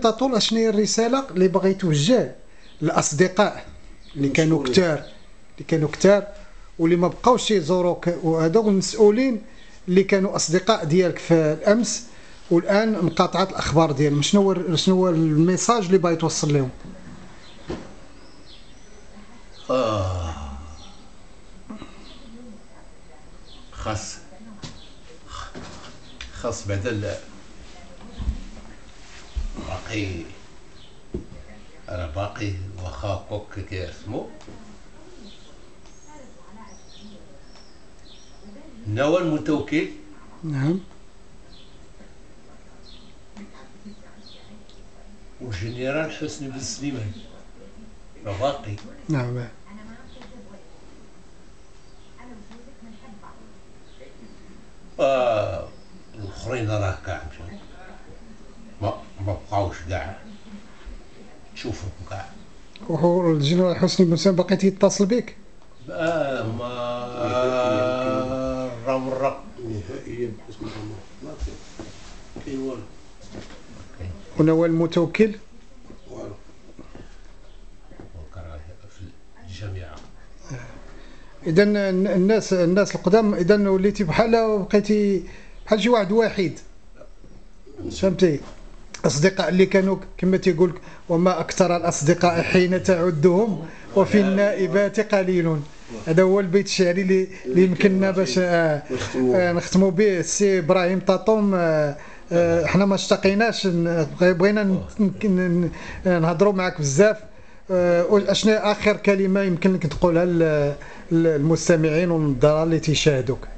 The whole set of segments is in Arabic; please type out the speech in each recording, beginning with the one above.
تطول أشنو هي الرسالة اللي باغي توجه للاصدقاء اللي كانوا كتار اللي كانوا كتار واللي ما بقاوش يزوروك وهذوك المسؤولين اللي كانوا أصدقاء ديالك في الأمس والآن انقطعت الأخبار ديالهم. شنو هو شنو هو الميساج اللي باغي توصل لهم؟ آه. خاص خاص بعدا باقي. راه باقي واخا كوك كيرسمو نوى المتوكل نعم. والجنرال حسني بن سليمان راه باقي. نعم آه الأخرين راه كاع مشاو بقاوش كاع شوفوا كاع وهو الجنرال حسني بن سليمان باقي تيتصل بك؟ آه ما مرة مرة نهائيا بسم الله ما كاين كاين والو ونوال المتوكل؟ والو في الجامعة اذا الناس الناس القدام اذا وليتي بحال بقيتي بحال شي واحد وحيد فهمتي؟ أصدقاء اللي كانوا كما تيقول لك وما أكثر الأصدقاء حين تعدهم وفي النائبات قليل هذا هو البيت الشعري اللي اللي يمكننا باش آه، آه، نختموا به. السي إبراهيم طاطوم آه، آه، حنا ما اشتقيناش. بغينا نهضروا معك بزاف. آه، أشنو آخر كلمة يمكن لك تقولها لل- للمستمعين والنظاره اللي تيشاهدوك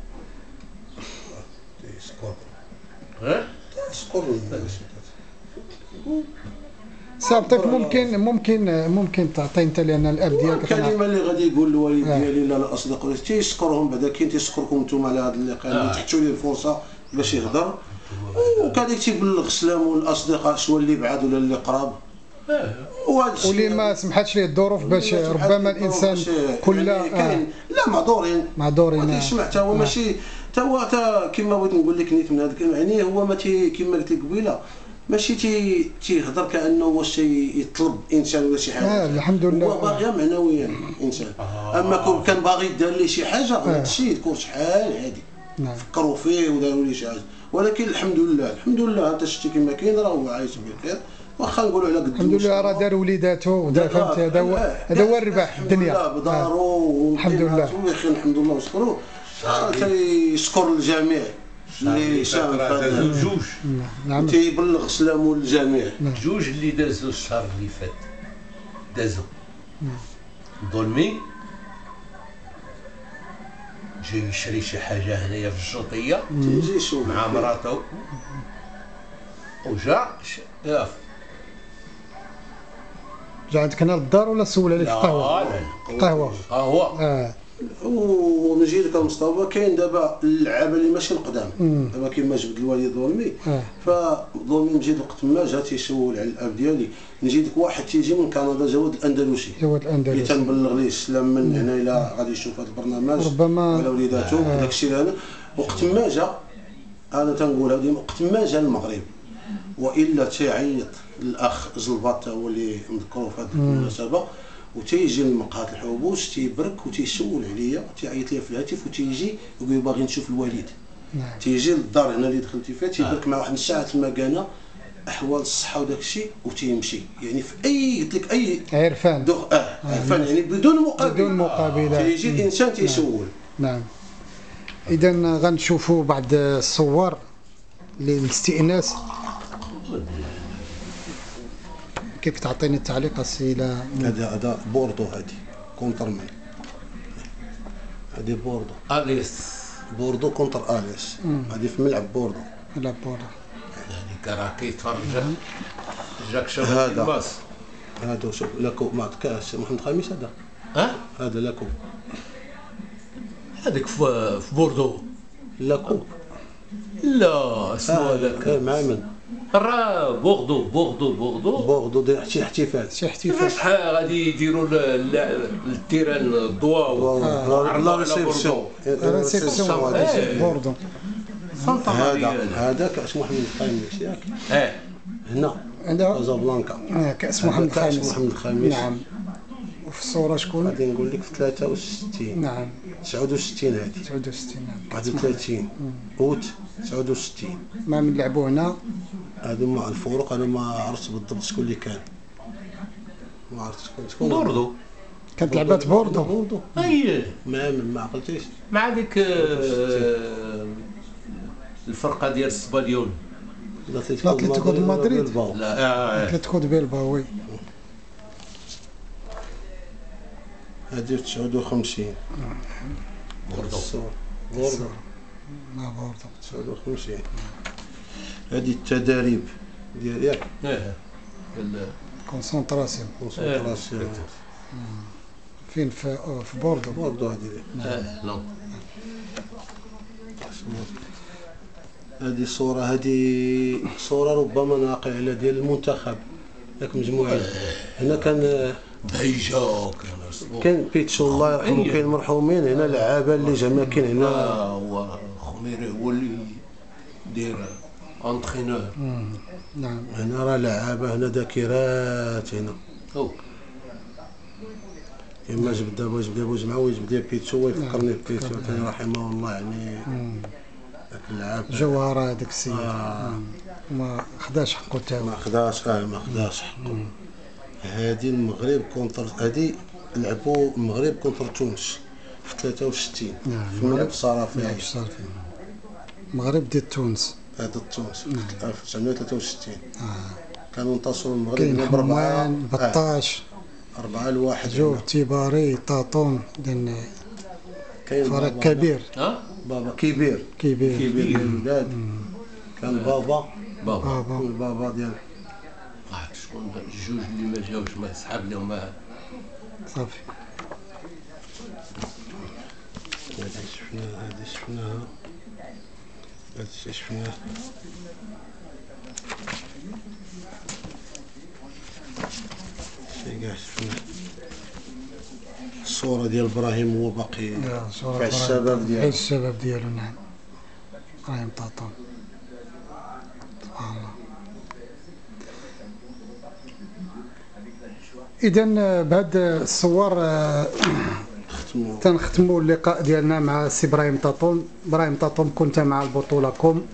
صافطك ممكن ممكن ممكن تعطي انت لأن الأب ديالك الكلمة اللي غادي يقول الوالد آه. ديالي لا الاصدقاء تيشكرهم بعدا كاين تيشكركم نتوما على هذا اللقاء اللي آه. تحتوا لي الفرصة باش يهضر وكذلك تيبلغ سلامه للاصدقاء سواء اللي بعاد ولا اللي قراب الشيء واللي ما سمحتش ليه الظروف باش ربما الإنسان باش كل يعني لا معذورين معذورين. ما تيسمع حتى هو آه. ماشي حتى هو كما بغيت نقول لك نيت من هذا الكلام يعني هو ما تي كما قلت لك قبيلة ماشي تي تيهضر كأنه واش يطلب إنسان ولا شي حاجة. آه، الحمد لله. هو باغي معنويا إنسان. أما كون كان باغي يدار لي شي حاجة هذا الشيء تكون شحال عادي. نعم. فكروا فيه وداروا لي شي حاجة. ولكن الحمد لله الحمد لله انت شتي كما كاين راه هو عايش بخير واخا نقولوا على قد الحمد لله راه دار وليداته ودا فهمتي؟ هذا هو هذا هو الربح الدنيا. لا آه. بدارو الحمد لله. الحمد لله وشكرو تيشكر الجميع. اللي في هذا جوج. نعم. تيبلغ سلامه للجميع. جوج اللي دازوا الشهر اللي فات. دازوا ظلمي جاي يشري شي حاجة هنايا في الجوطية تيجي يشوف. مع مراته. وجا. ياف جا عندك هنا للدار ولا سول عليك في لا القهوة؟ لا قهوة. آه. ومن جهه مصطفى كاين دابا اللعابة اللي ماشي القدام دابا كيما جبد الوالد ظلمي. آه. فظلمي جهه وقت ما جا تيسول على الأب ديالي. نجي لك واحد تيجي من كندا جواد الأندلسي. جواد اللي الاندلس تنبلغ ليه السلام من هنا إلى غادي يشوف هذا البرنامج. ربما- على وليداتو آه. داك الشيء هذا وقت ما جا أنا تنقولها ديما وقت ما جا المغرب. وإلا تيعيط الأخ زلباط هو اللي نذكروا في هذه المناسبة. وتيجي لمقهى الحبوس تيبرك وتيسول عليا تيعيط لي في الهاتف وتيجي يقول باغي نشوف الوالد نعم. تيجي للدار هنا اللي دخلتي فيها تيبرك مع واحد الساعة المكانة أحوال الصحة وداك الشيء وتيمشي. يعني في أي قلت لك أي عرفان. دخ... آه عرفان يعني بدون مقابل بدون مقابلة. تيجي الإنسان تيسول. نعم. إذا غنشوفوا بعض الصور للاستئناس. كيف تعطيني التعليق السيدة هذا هذا بوردو هادي كونتر مان هادي بوردو. أليس. بوردو كونتر آليس. هادي في ملعب بوردو. لا بورا يعني راه كيتفرج جاك شباب هذا. الباص. هادو شوف لاكو ما كاس محمد خميس هذا. ها؟ هذا لاكو هذاك في في بوردو. لاكو لا اسمه هذاك مع من راه بوغدو بوغدو بوغدو بوردو داير شي احتفال شي احتفال شحال غادي يديروا التيران الضواء لا ريسبسيون ريسبسيون إيه. بوردو هذا هذاك اسمه محمد خميس ياك آه هنا عندها كازابلانكا آه، كاس محمد كأس الخامس محمد الخامس. نعم وفي الصورة شكون؟ غادي نقول لك في 63 نعم. 69 هذه 69 نعم. 31 اوت 69 ما من لعبوا هنا؟ هادو مع الفروق أنا ما عرفت بالضبط شكون اللي كان. ما عرفت شكون شكون بوردو. كانت لعبات بوردو. بوردو. أي. ما ما عقلتيش؟ مع ديك آه، الفرقة ديال السبليون. الأتليتيكو دو مدريد. لا آه، أتلتيكو دو بيلباو oui. هادي 59 بوردو. بوردو. ما بوردو. 59 هادي التداريب ديال ياك إيه. ال- concentration concentration فين؟ في في بوردو. بوردو هادي آه، نو هذه صورة هذه صورة ربما ناقلة ديال المنتخب. ياك مجموعين هنا كان بهيجه كان بيتشو الله يرحمه. كاين المرحومين هنا لعابة اللي جماكين هنا آه، هو خميري هو اللي داير انترينور. نعم هنا راه لعابة هنا ذاكرات هنا أو. اما جبد دابا جبد أبو جمعة ويجبد لي بيتشو ويفكرني ببيتشو ثاني رحمه الله يعني. ذاك اللعاب جوهرة هذاك السيد آه. ما خداش حقه تا هو. ما خداش آه ما خداش حقه هادي المغرب contre هادي لعبوا المغرب contre تونس في 63 نعم. في ملعب صرافي لعب صار فيه المغرب ديال تونس. هذا تونس. في 1963 آه. كانوا انتصروا المغرب كاين حمان آه، بطاش أربعة لواحد. جو. تيباري طاطون فريق بابا- كبير. ها؟ بابا كبير. كبير. كبير ديال الولاد كان بابا. بابا. بابا. والبابا ديال واحد شكون؟ الجوج اللي ما جاوش ما سحاب لهم معاه صافي. هادي شفنا هادي شفناها هادي شفناه شي كاع شفناه الصورة ديال إبراهيم هو باقي كاع كاع ديالو. الشباب ديالو نعم. إبراهيم طاطون. اذا بهاد الصور آه، ختموا تنختموا اللقاء ديالنا مع السي إبراهيم طاطون. إبراهيم طاطون كنت مع البطوله كوم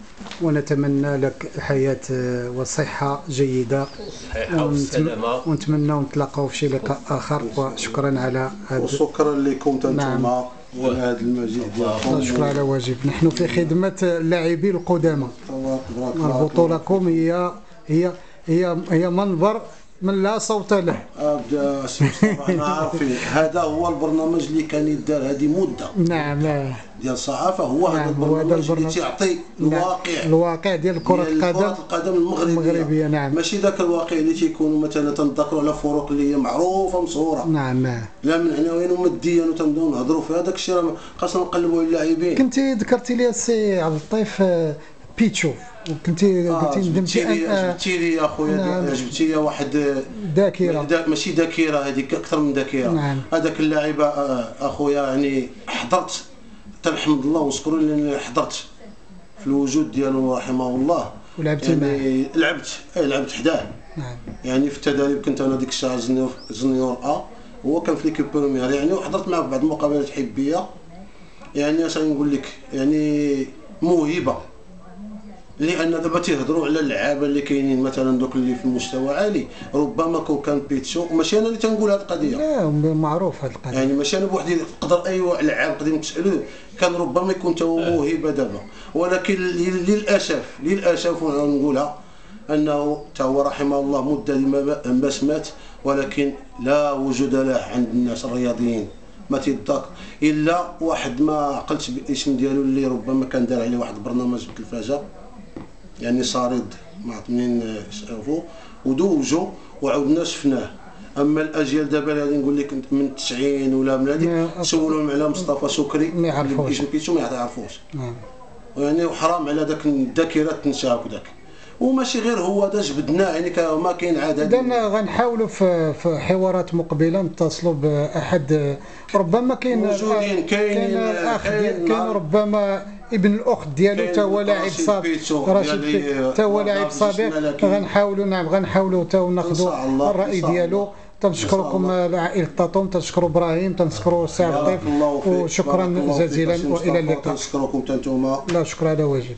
ونتمنى لك حياة آه، وصحة جيدة. صحيحة والسلامه ونتمنى نتلاقاو في شي لقاء آخر وشكرا على هذا وشكرا لكم نعم. هذا المجيء ديالكم. شكرا على واجب نحن في خدمة اللاعبين القدامى. كوم هي هي هي هي منبر من لا صوت له أبدا إحنا عارفين هذا هو البرنامج اللي كان يدار هذه مدة نعم. ديال الصحافه هو هذا نعم، هذا البرنامج اللي البرنامج. تيعطي نعم. الواقع الواقع ديال كرة القدم كرة القدم المغربية المغربية، نعم. ماشي ذاك الواقع اللي تيكونوا مثلا تنذكروا على فروق اللي هي معروفة مشهورة نعم آه. لا من عناوين وماديا وتنبداو نهضروا في هذاك الشيء راه خاصنا نقلبوا على اللاعبين كنتي ذكرتي لي السي عبد اللطيف آه، بيتشو وكنتي آه، قلتي ندمتي جبتي لي آه، جبتي لي أخويا نعم. جبتي لي واحد ذاكرة. دا- ماشي ذاكرة هذيك أكثر من ذاكرة. نعم. هذاك اللاعب آه، أخويا يعني حضرت تنحمد الله ونشكره لاني حضرت في الوجود ديالو رحمه الله. ولعبتي معاه يعني لعبت اي لعبت حداه. نعم. يعني في التدريب كنت أنا ديك الساعة junior junior أ هو كان في l'équipe première يعني وحضرت معاه في بعض المقابلات حبيه يعني اش نقول لك يعني موهبة. لأن دابا تيهضروا على اللعابه اللي كاينين مثلا دوك اللي في المستوى عالي. ربما كون كان بيتشو ماشي أنا اللي تنقول هذه القضية. لا معروف هذا القضية. يعني ماشي أنا بوحدي يقدر أي واحد لعاب قديم تسألوه. كان ربما يكون تو موهبه دابا. ولكن لل- للأسف للأسف وأنا نقولها أنه تا هو رحمه الله مدة ما باش مات ولكن لا وجود له عند الناس الرياضيين. ما تيتذكر. إلا واحد ما عقلتش بالاسم ديالو اللي ربما كان دار عليه واحد البرنامج في التلفازه يعني صارد ما عرفت منين شافوا ودوجوا وعاودنا شفناه. أما الأجيال دابا اللي غادي نقول لك من 90 ولا من هذيك سولوهم على مصطفى سكري ما يعرفوش. ما يعرفوش. يعني وحرام على ذاك الذاكرة تنسى هكذاك وماشي غير هو هذا جبدناه يعني ما كاين عاد اذا غنحاولوا في في حوارات مقبلة نتصلوا بأحد ربما كاين موجودين، كاينين، كاين كاين نعم. ربما ابن الأخت ديالو تا هو لاعب بيتو رشيد بي- تا هو لاعب لكن- غنحاولوا نعم غنحاولوا إن ناخذوا الرأي ديالو. تنشكركم عائله الطاطوم تنشكروا إبراهيم تنشكروا بارك عطيف وشكرا جزيلا وإلى اللقاء. تنشكركم تنتوما. لا شكرا على واجب.